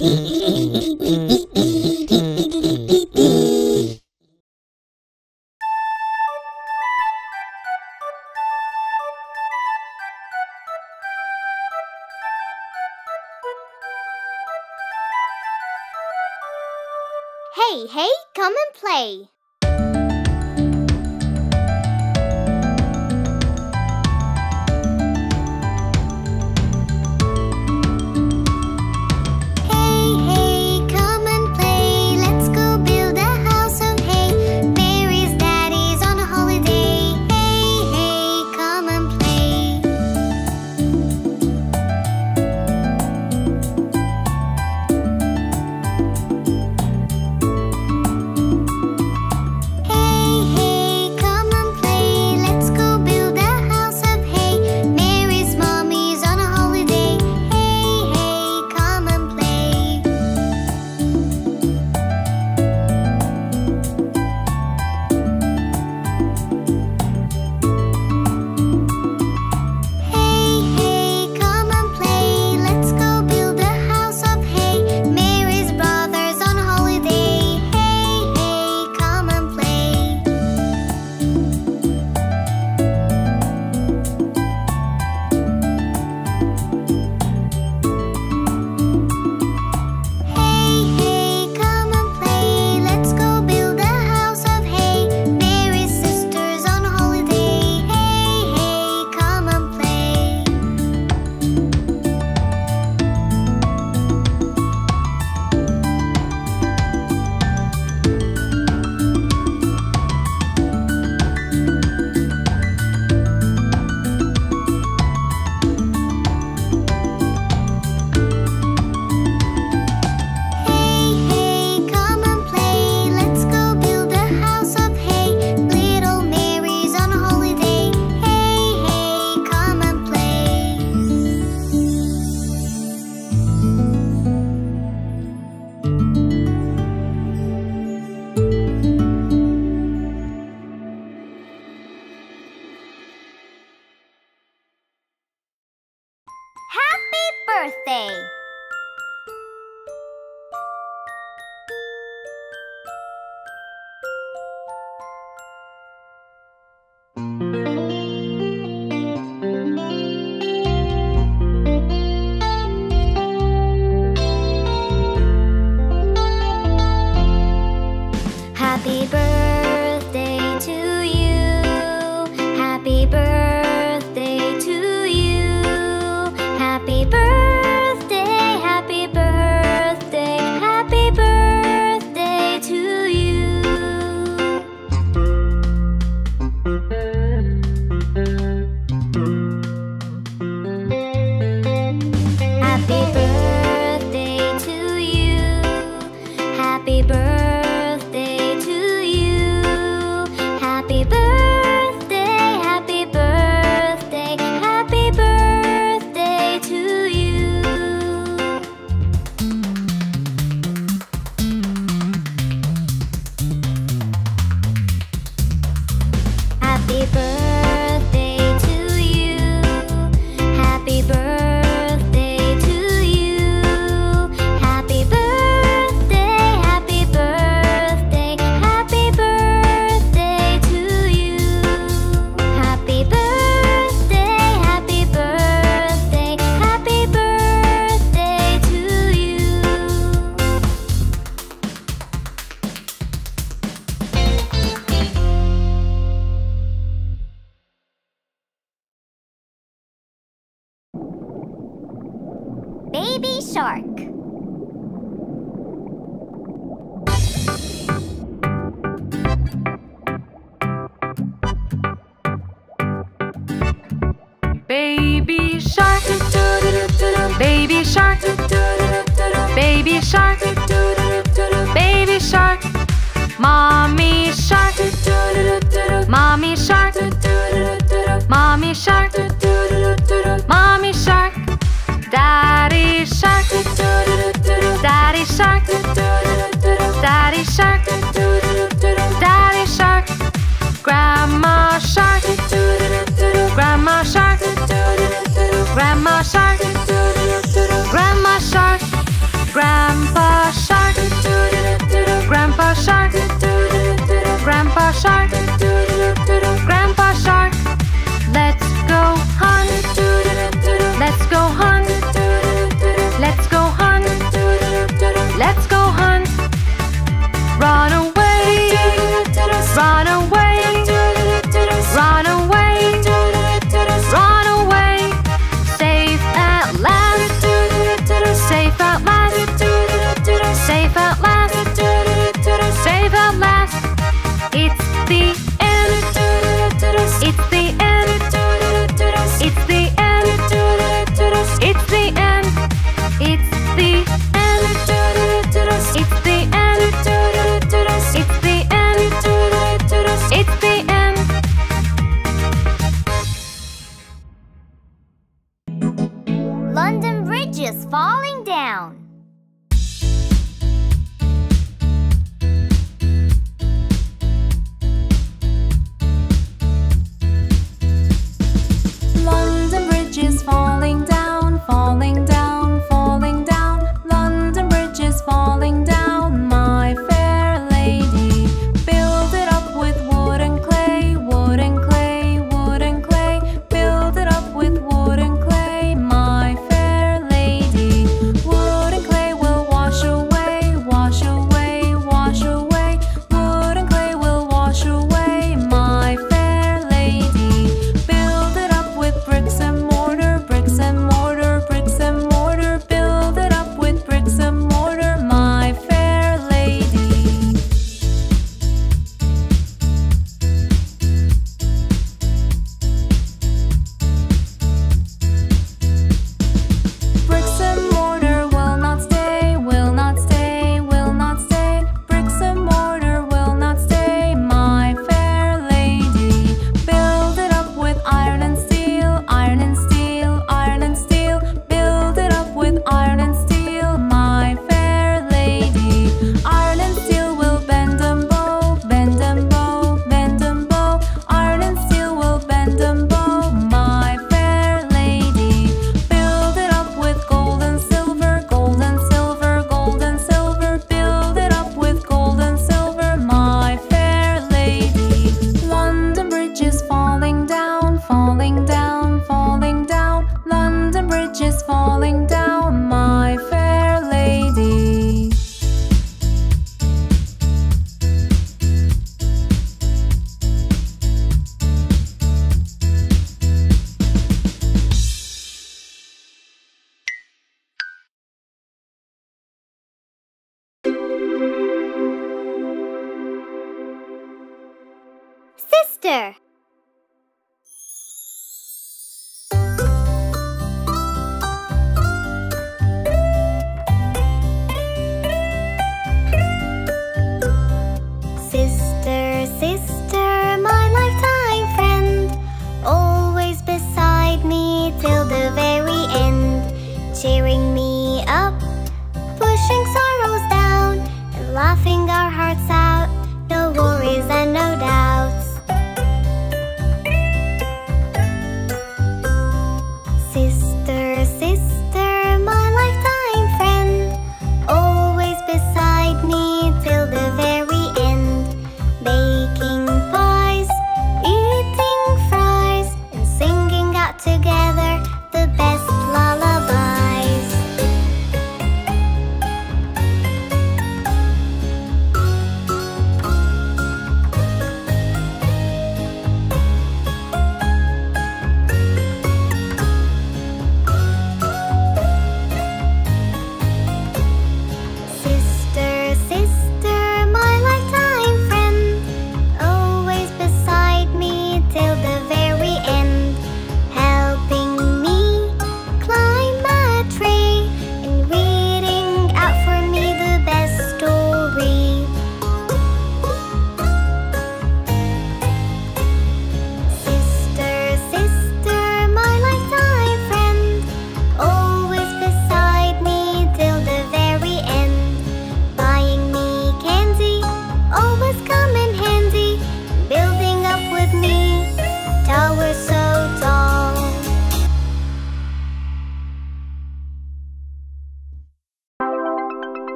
Mm-hmm.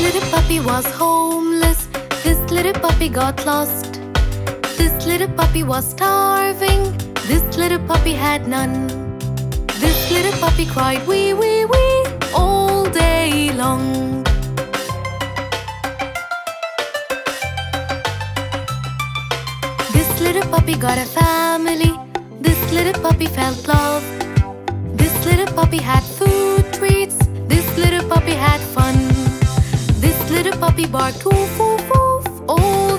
little puppy was homeless. This little puppy got lost. This little puppy was starving. This little puppy had none. This little puppy cried wee wee wee all day long. This little puppy got a family. This little puppy felt love. This little puppy had food. puppy barked, woof, woof, woof. Oh.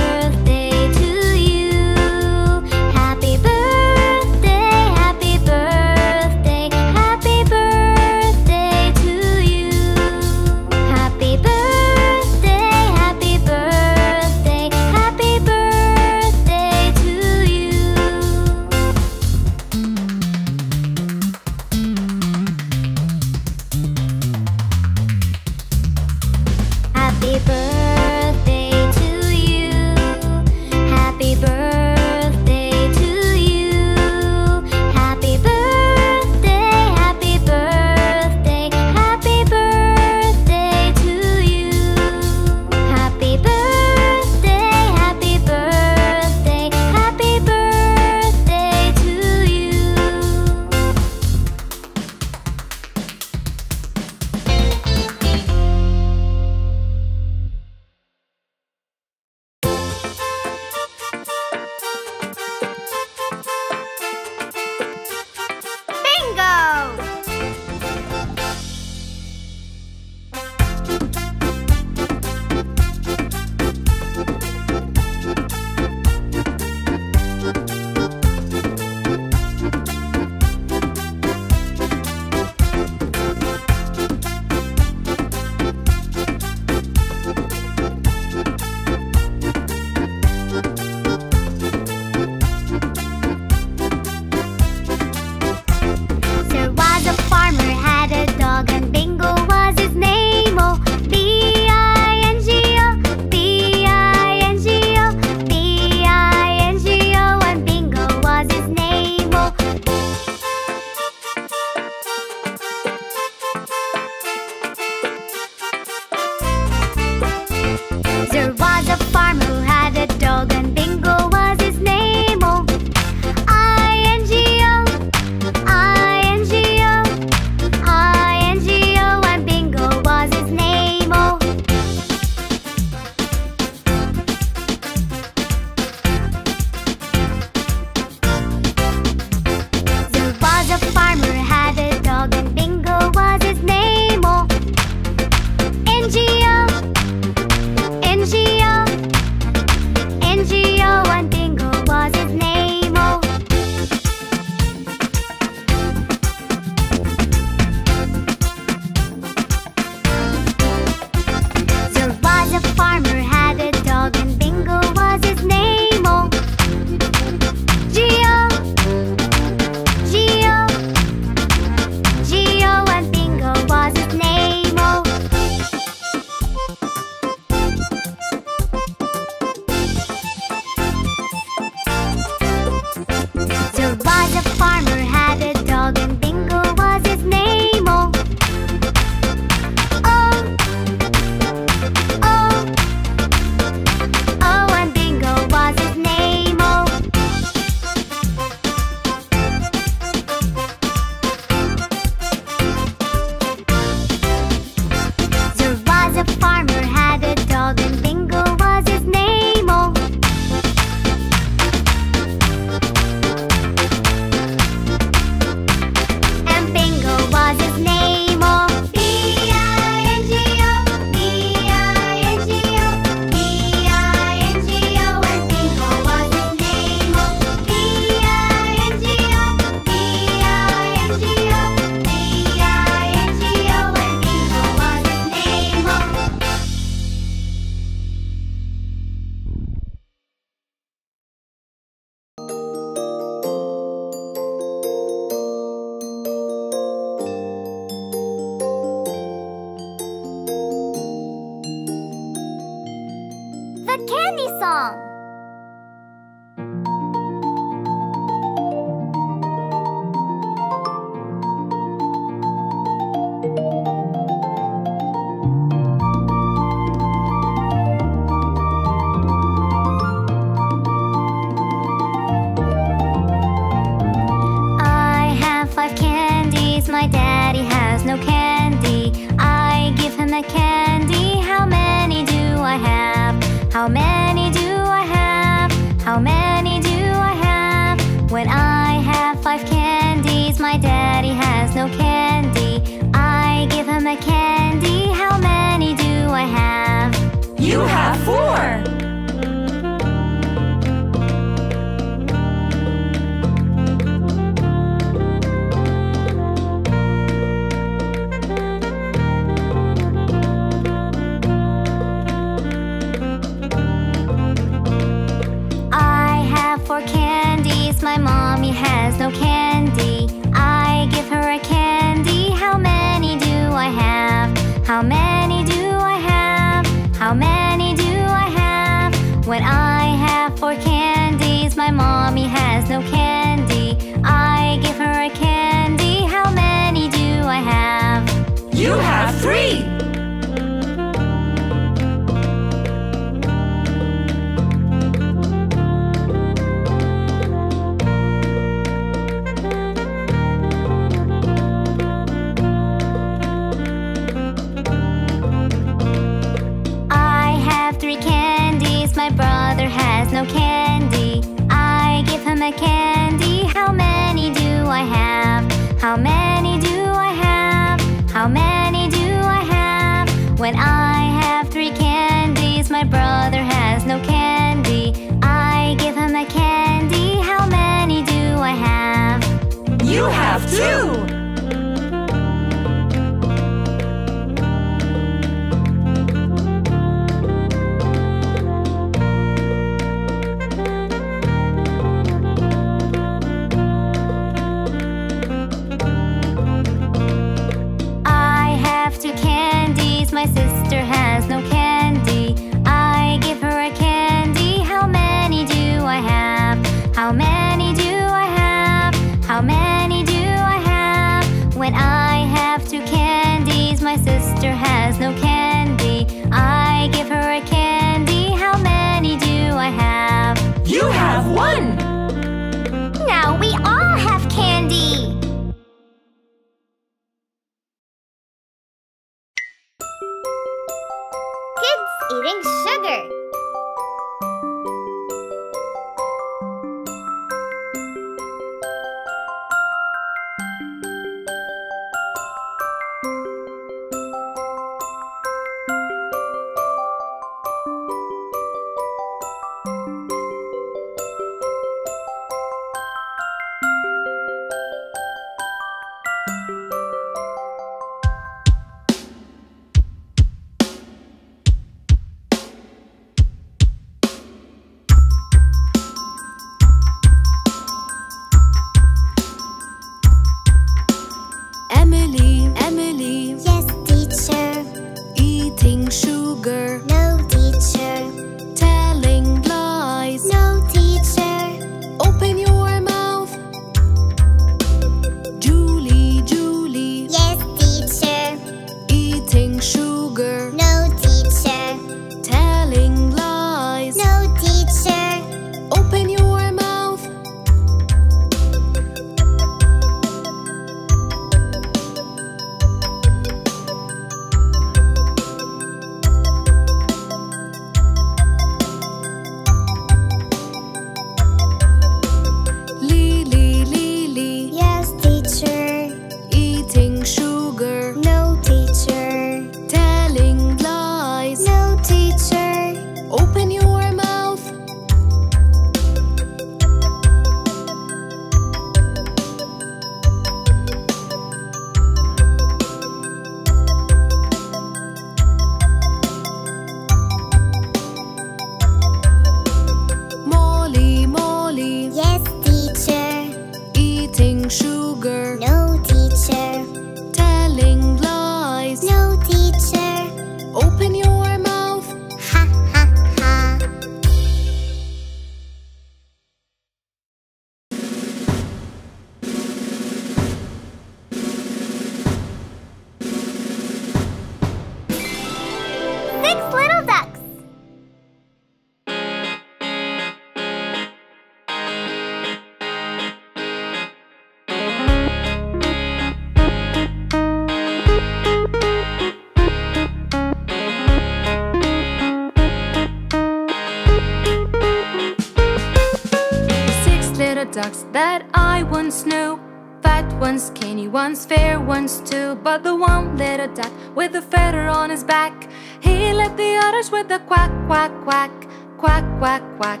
One's fair, one's two, but the one little duck with a feather on his back. He led the others with a quack, quack, quack, quack, quack, quack,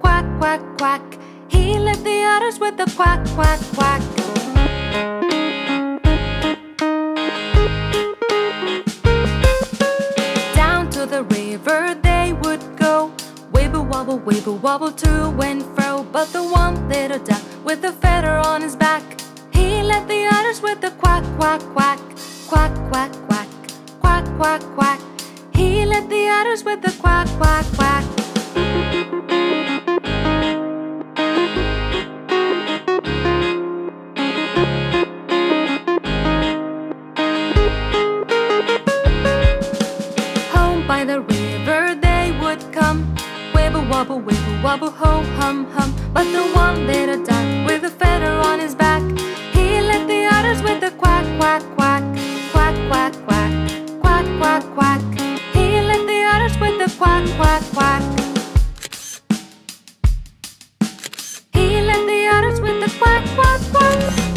quack, quack, quack. He led the others with a quack, quack, quack. Down to the river they would go, wibble wobble, wibble wobble to and fro. But the one little duck with a feather on his back let the otters with the quack, quack, quack, quack, quack, quack, quack, quack, quack. He let the otters with the quack, quack, quack. Home by the river they would come, wibble wobble, wibble wobble, ho hum hum. But the one little duck with a feather on his back matters with a quack, quack, quack, quack, quack, quack, quack, quack, quack. He left the otters with a quack, quack, quack. He left the otters with a quack, quack, quack.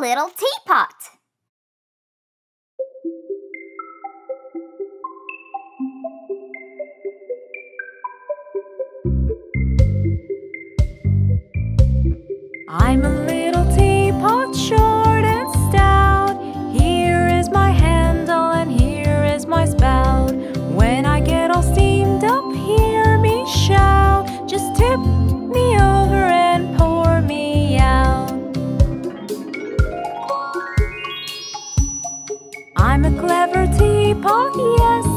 little teapot. I'm a teapot, yes,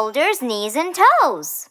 shoulders, knees, and toes.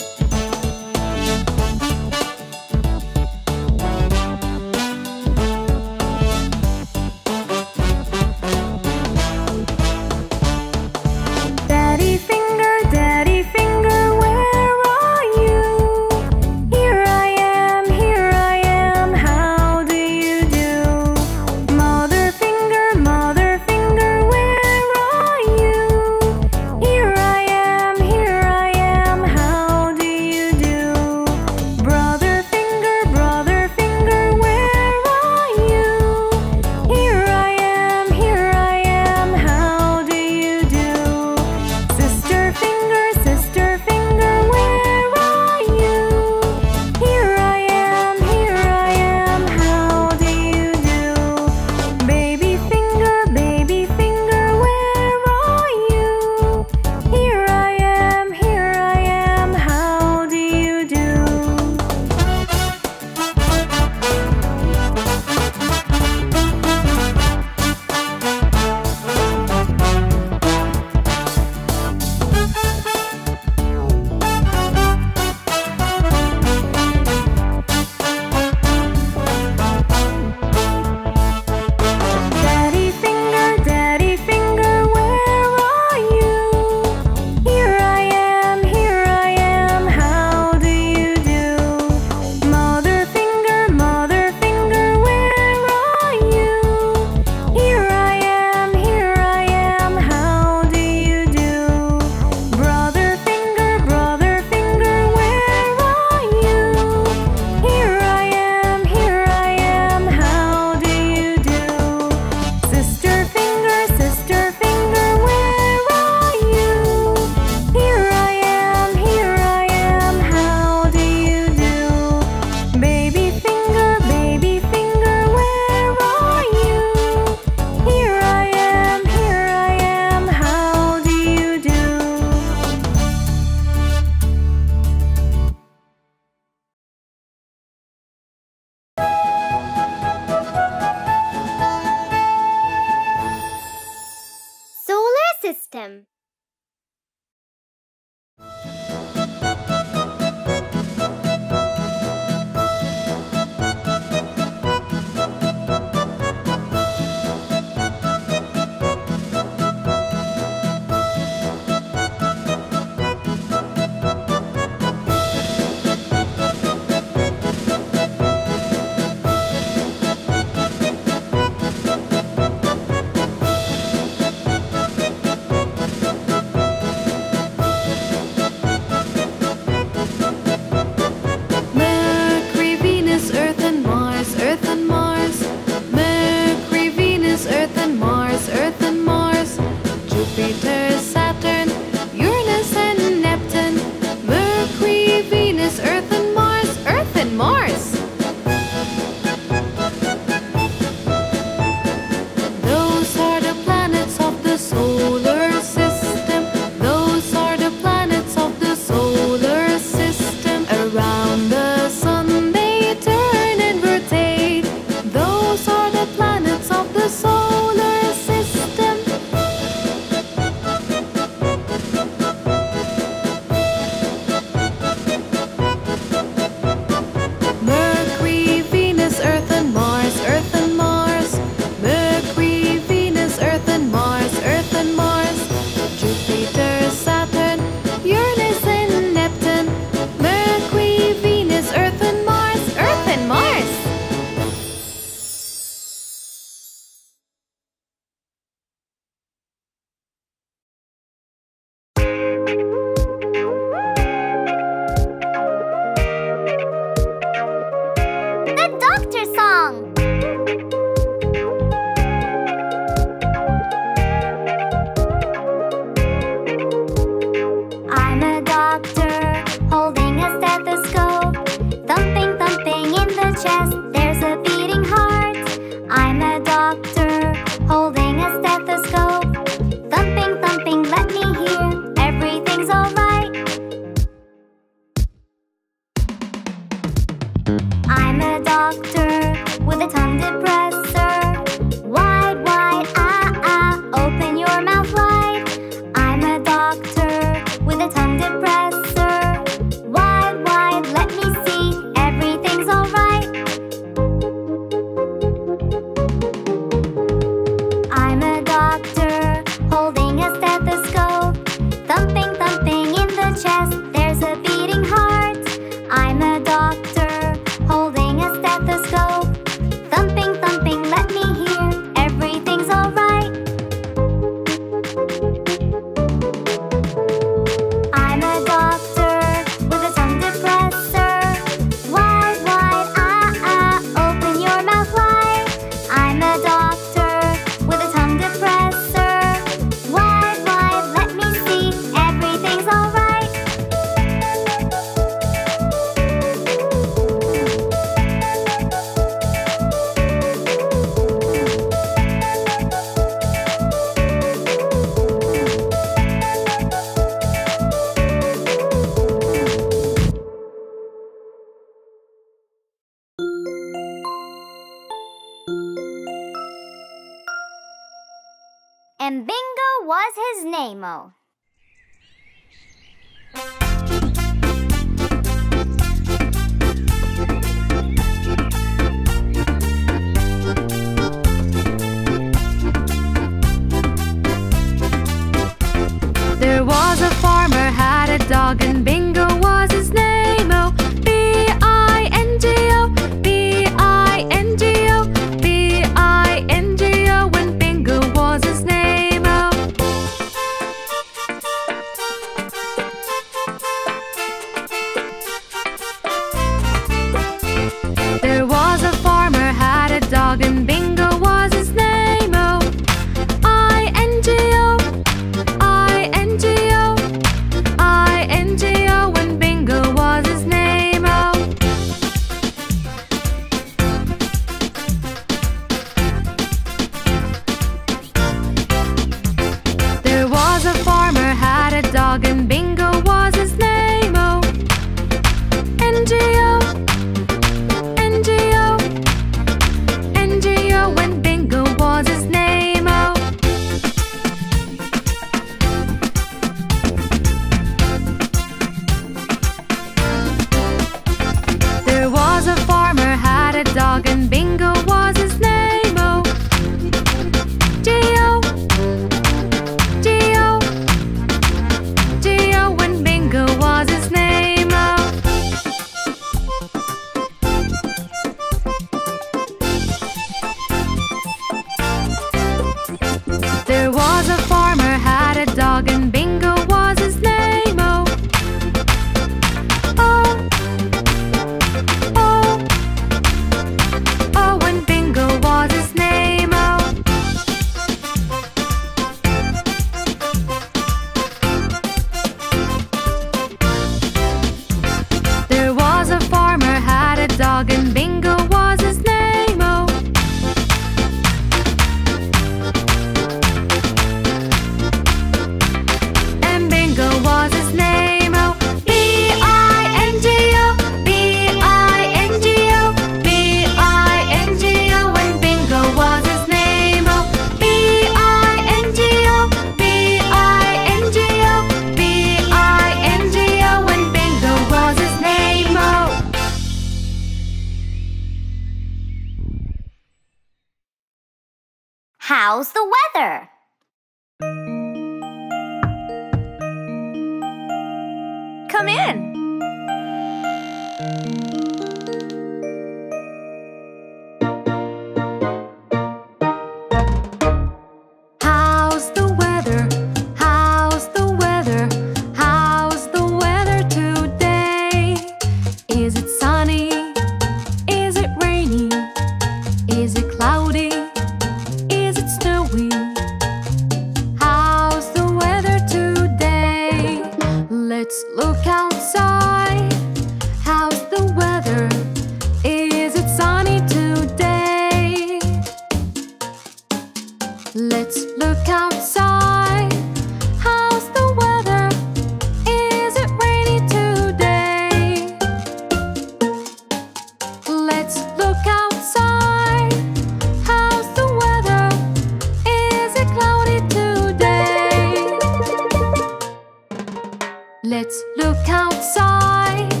Let's look outside.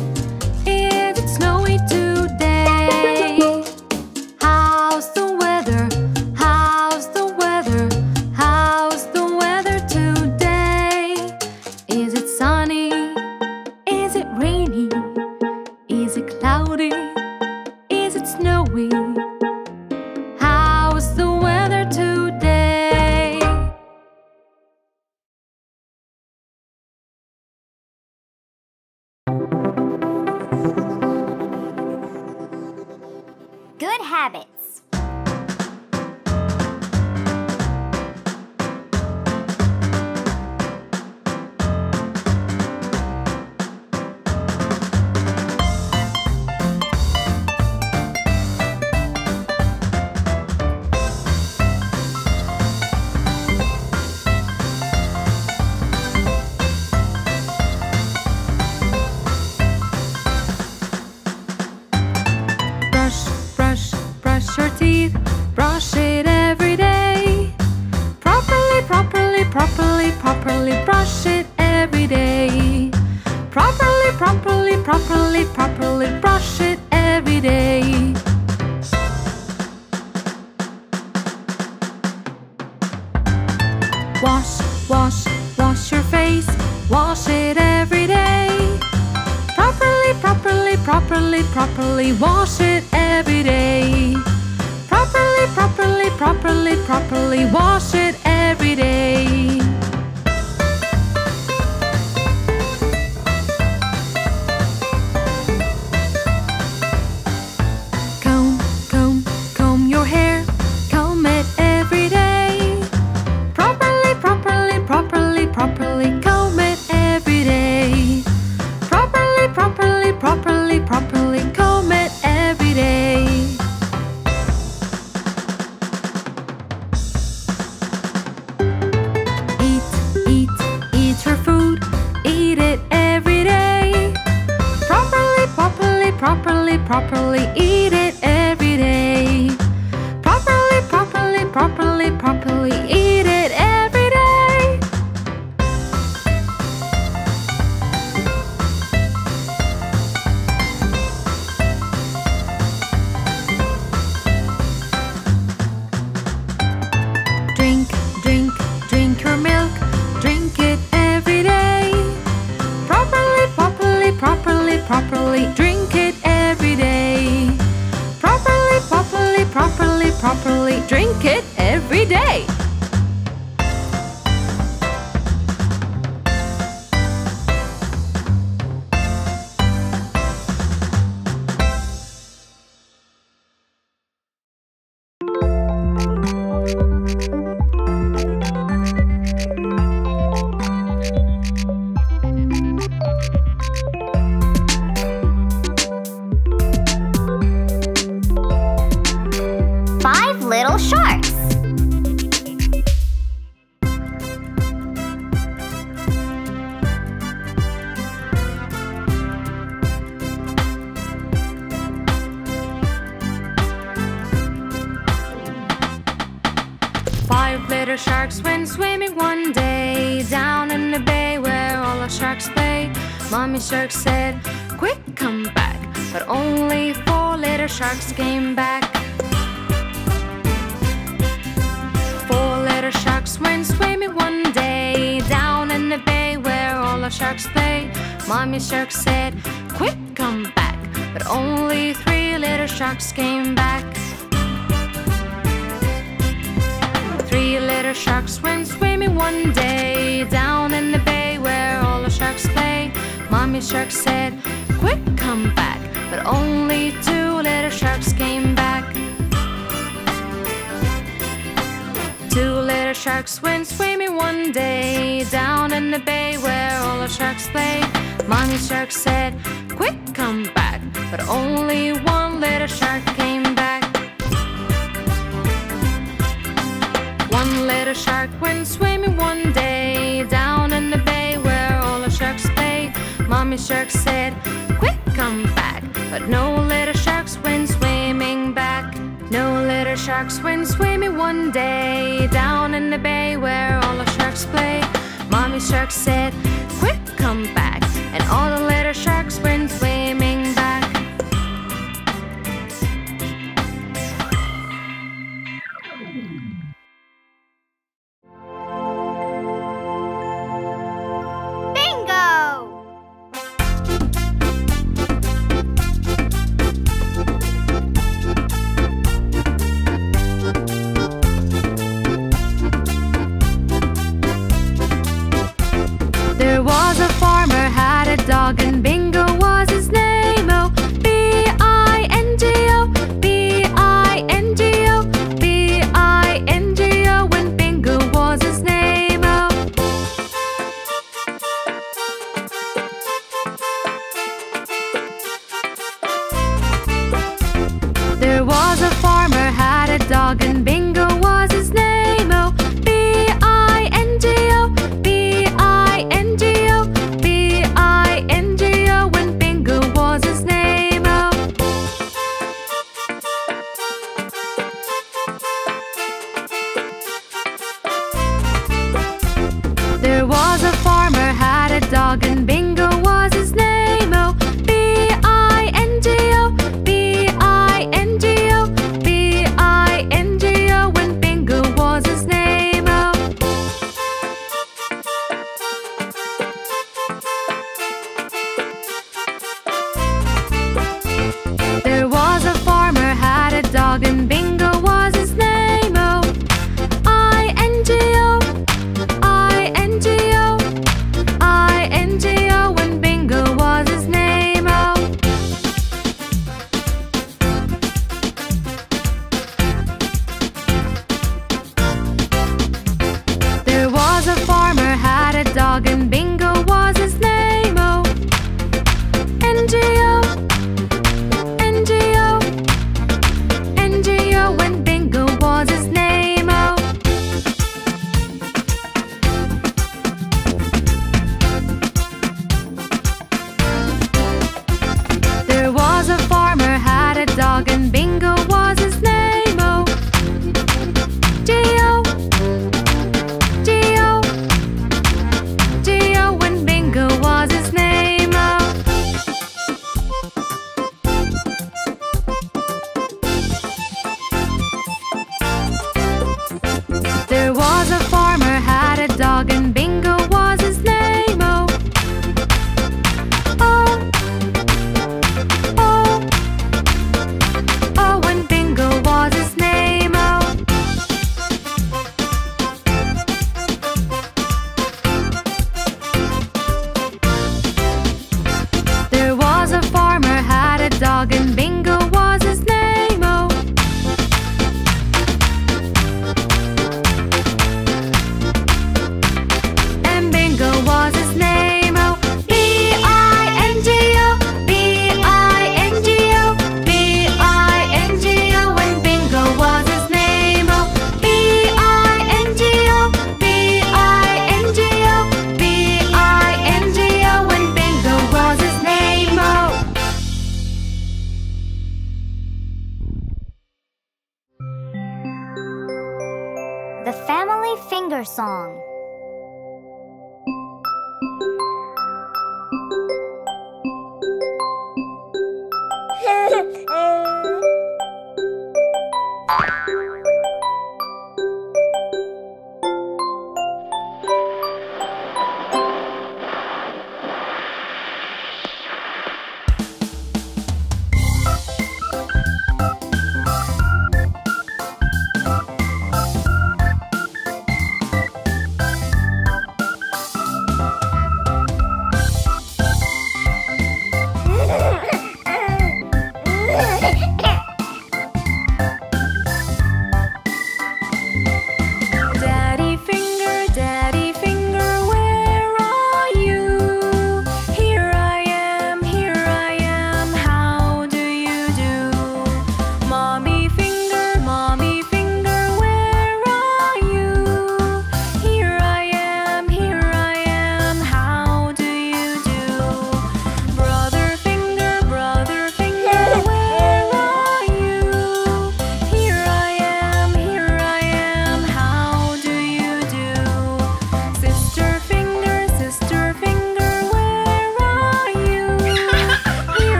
and one day down in the bay where all the sharks play. Mommy shark said, Quick, come back. And all the little sharks went swimming.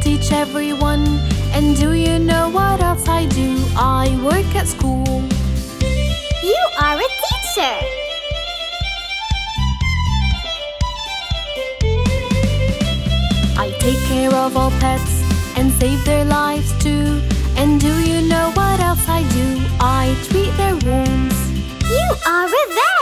teach everyone. And do you know what else I do? I work at school. You are a teacher! I take care of all pets and save their lives too. And do you know what else I do? I treat their wounds. You are a vet!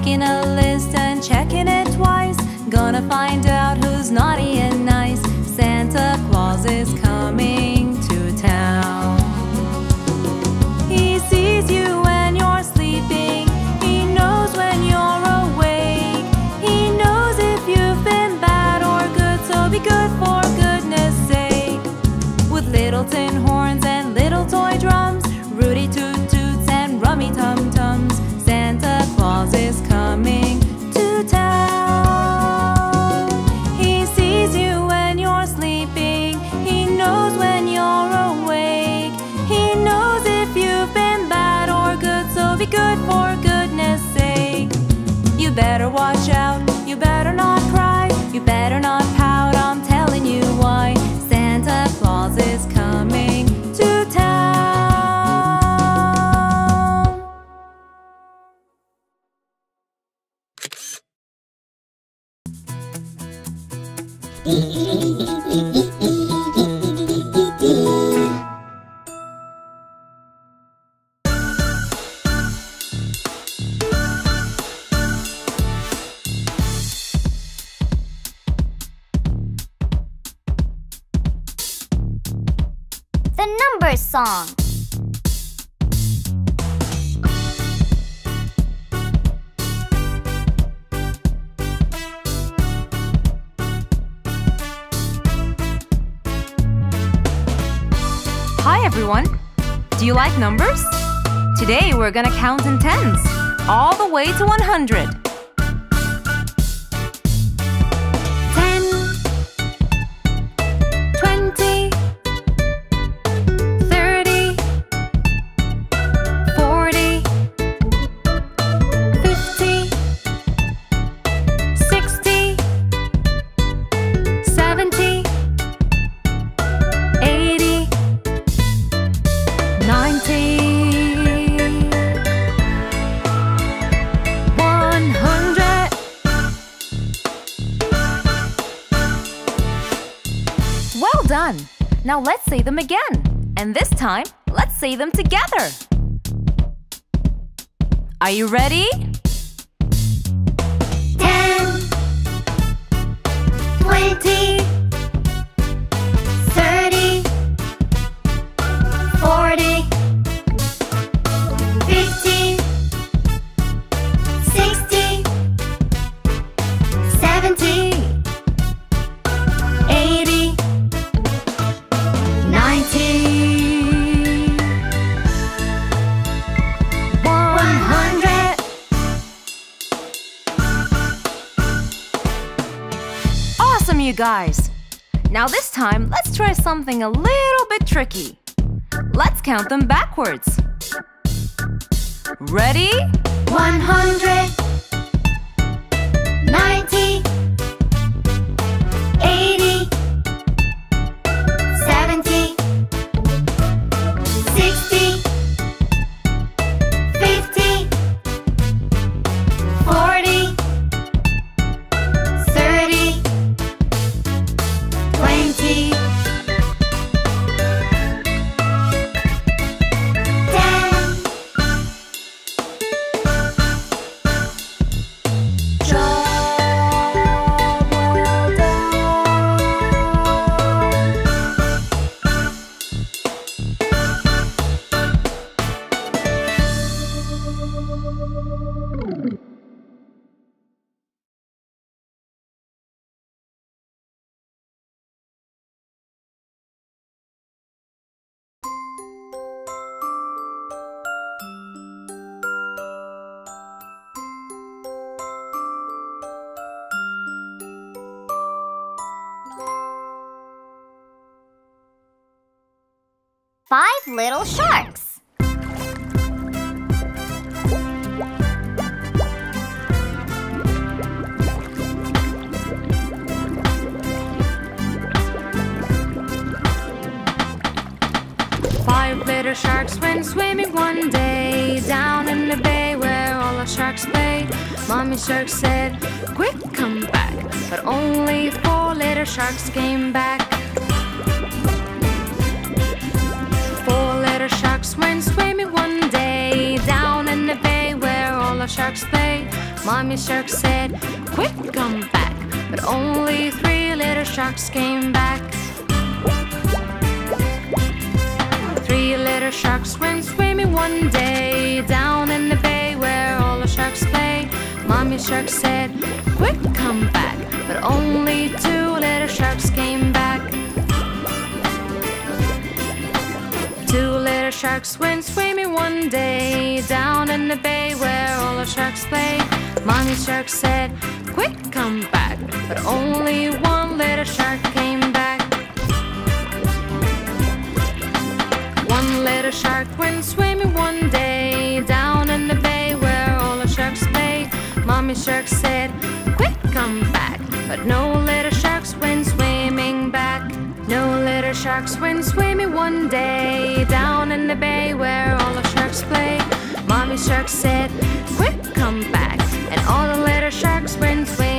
Making a list and checking it twice. Gonna find out who we're gonna count in tens, all the way to 100. them again. And this time, let's say them together. Are you ready? 10 20 guys. Now this time, let's try something a little bit tricky. Let's count them backwards. Ready? 100 90 little sharks. Five little sharks went swimming one day down in the bay where all the sharks play. Mommy shark said, quick come back, but only four little sharks came back. Mommy shark said, quick, come back. But only three little sharks came back. Three little sharks went swimming one day down in the bay where all the sharks play. Mommy shark said, quick, come back. But only two little sharks came back. Two little sharks went swimming one day down in the bay where all the sharks play. Mommy shark said, quick, come back. But only one little shark came back. One little shark went swimming one day down in the bay where all the sharks play. Mommy shark said, quick, come back. But no little sharks went swimming back. No little sharks went swimming one day down in the bay where all the sharks play. Mommy shark said, quick, sharks went swimming.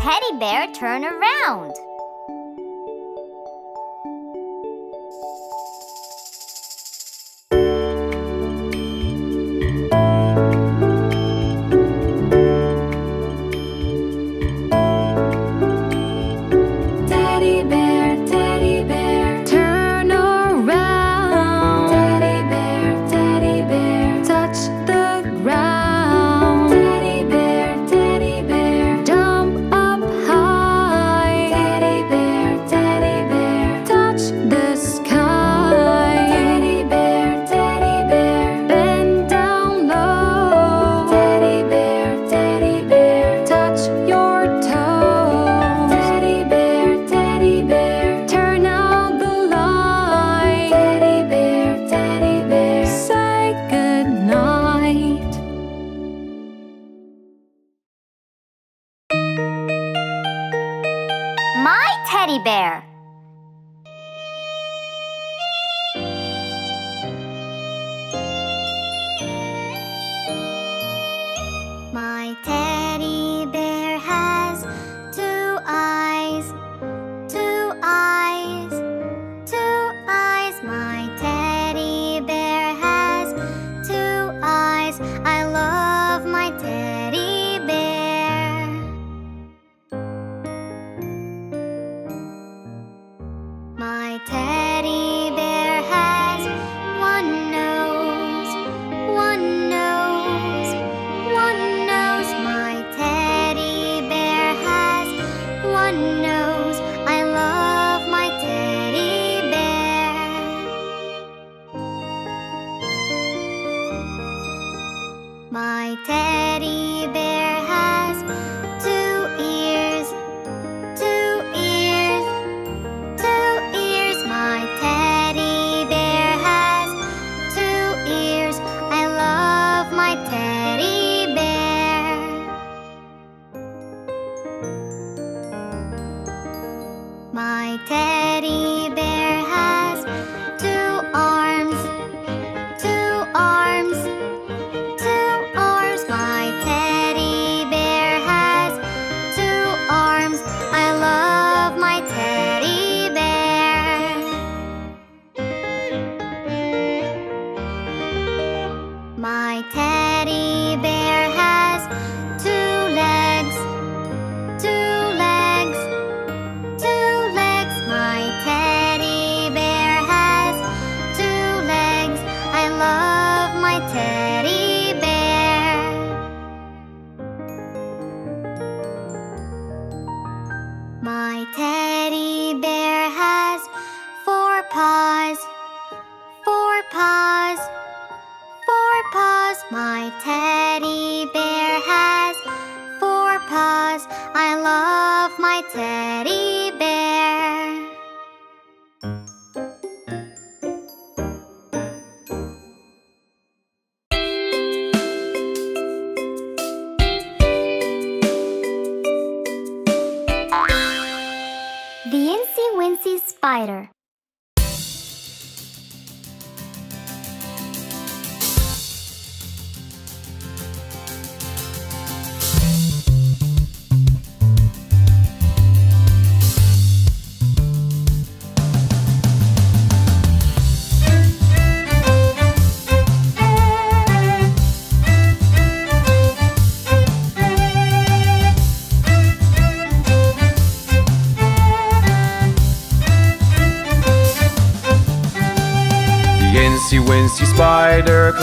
Teddy bear, turn around.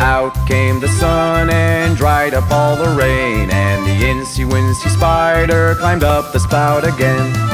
Out came the sun and dried up all the rain. And the incy wincy spider climbed up the spout again.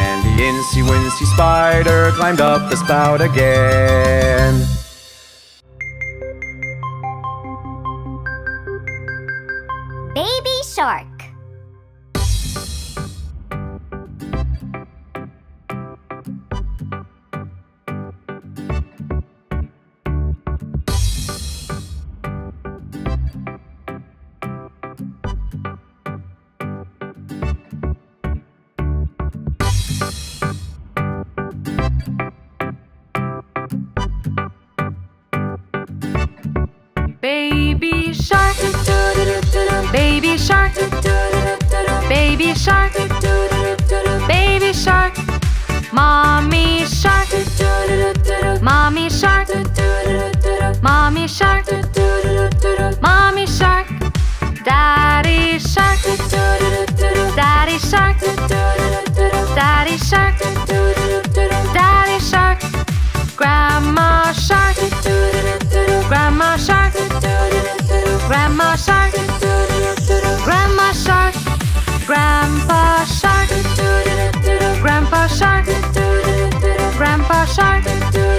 The incy wincy spider climbed up the spout again. Baby Shark. shark, baby shark, baby shark, mommy shark, mommy shark, mommy shark, mommy shark, daddy shark, daddy shark, daddy shark, daddy shark, grandma shark, grandma shark, grandma shark. Grandpa Shark. Grandpa Shark. Grandpa Shark.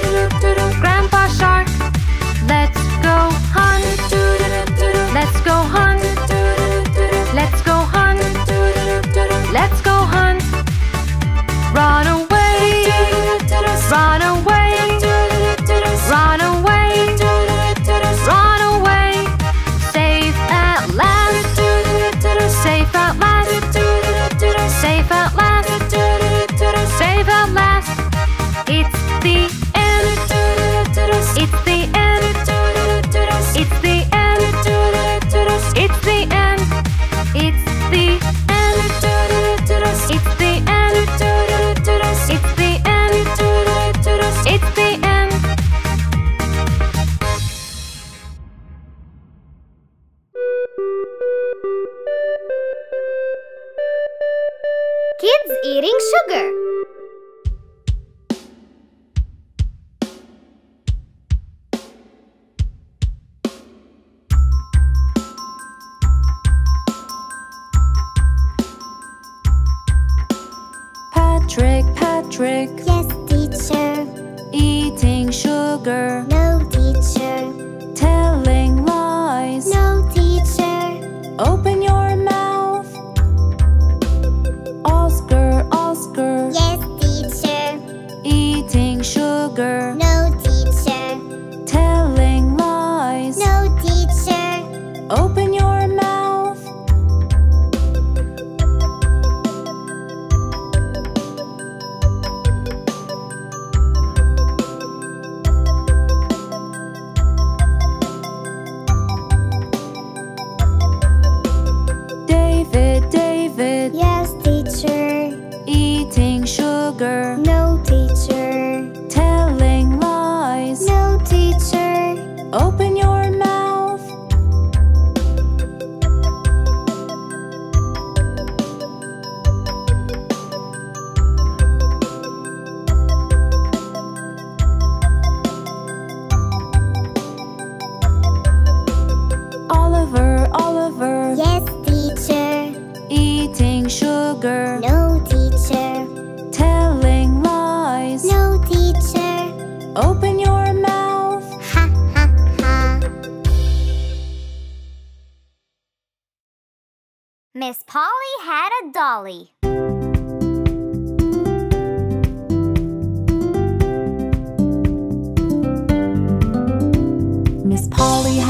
All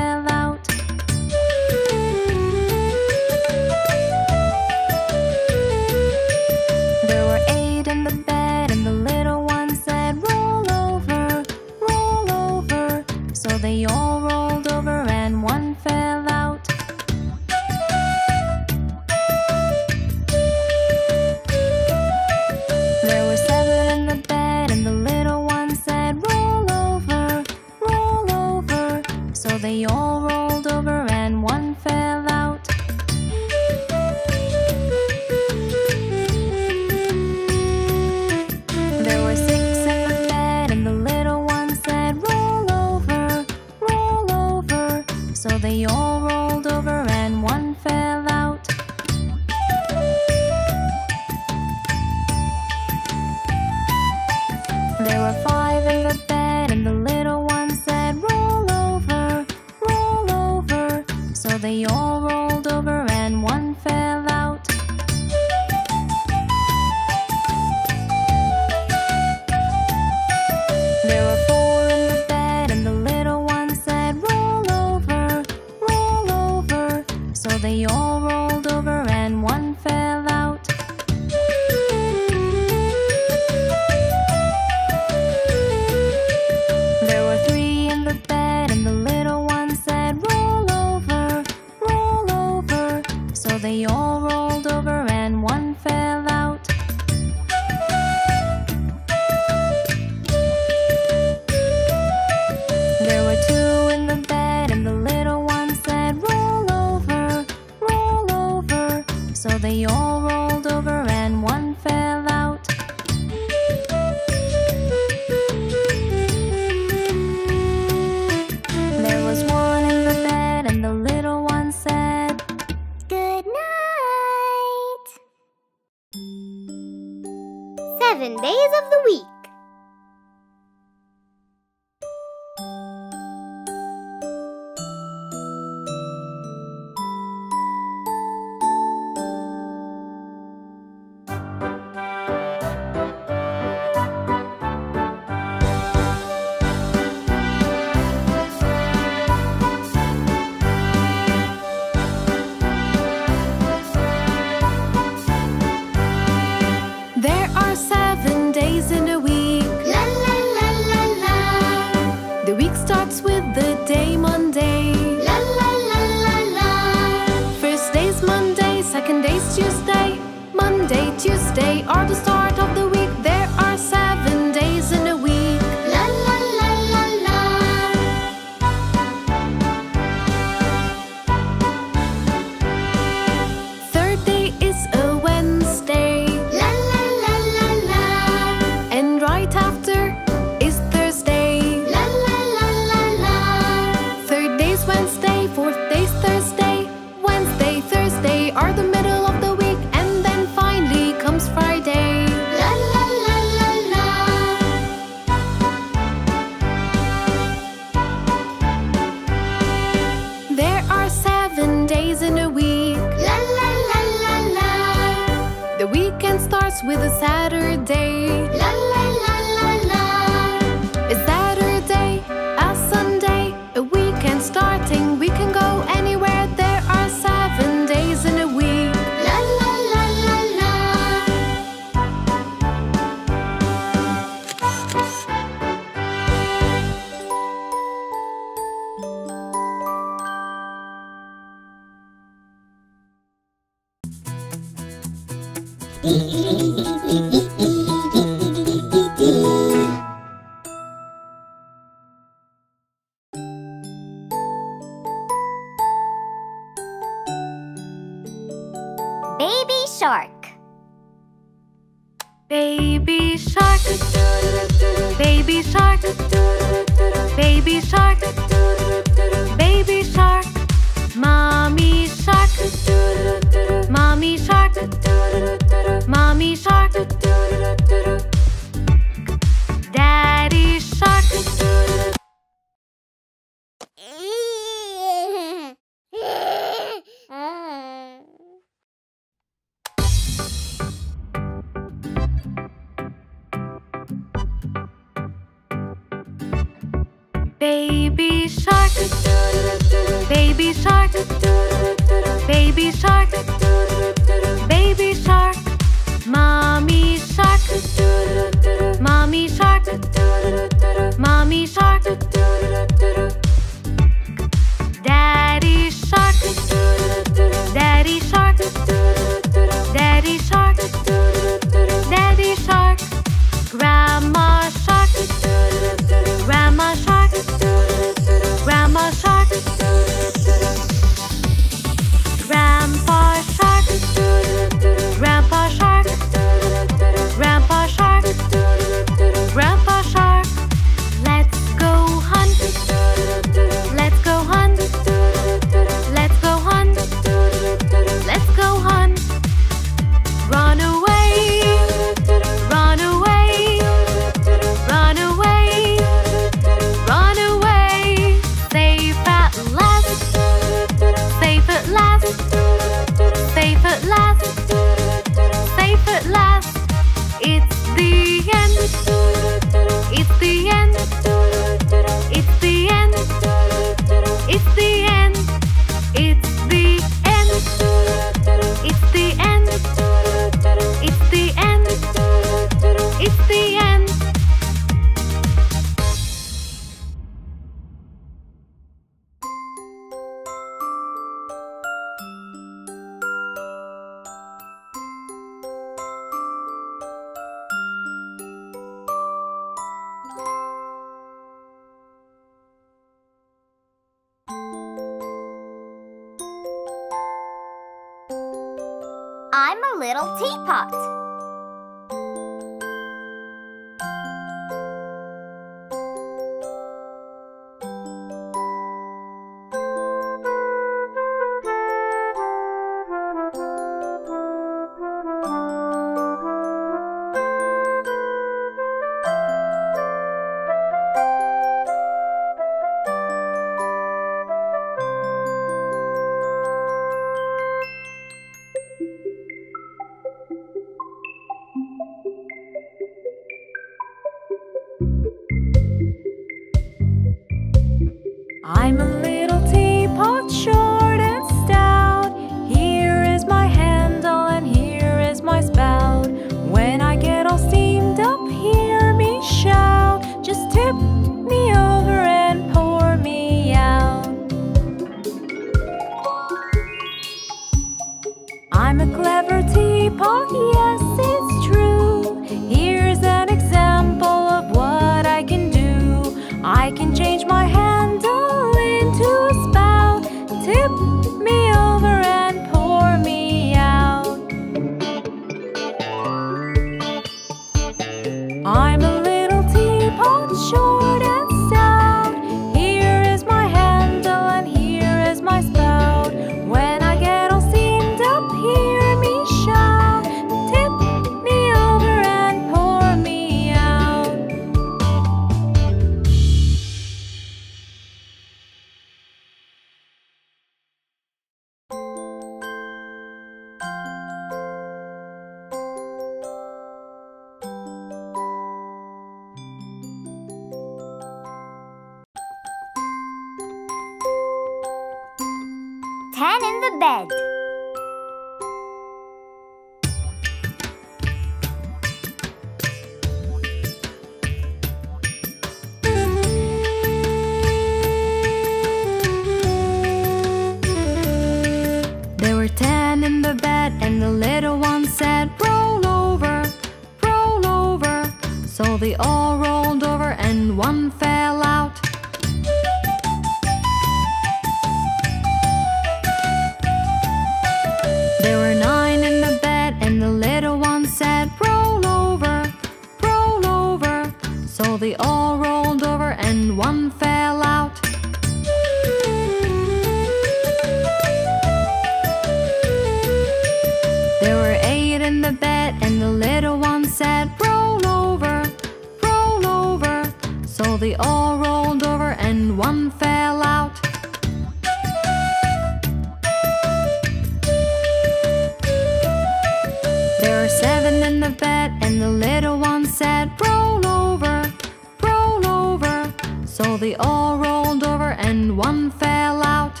So they all rolled over and one fell out.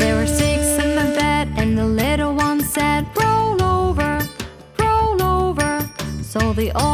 There were six in the bed and the little one said, roll over, roll over. So they all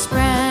spread.